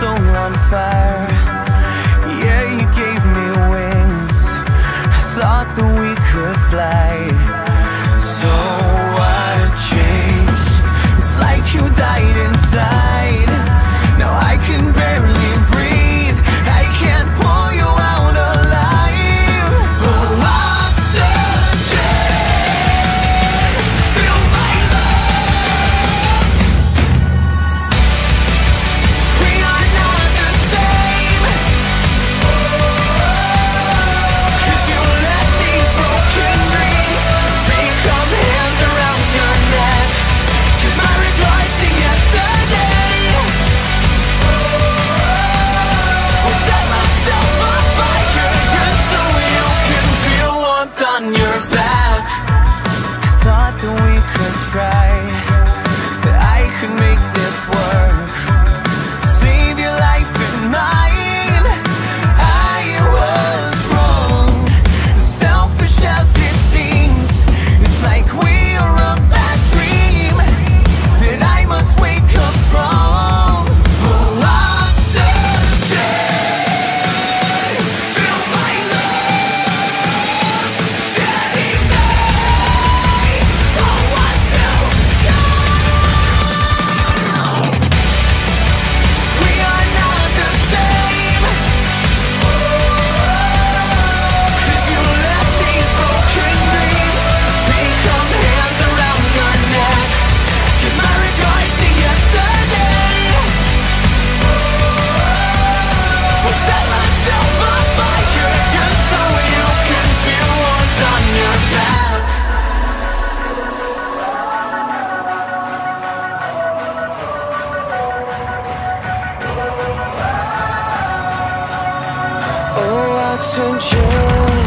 soul on fire. Oxygen,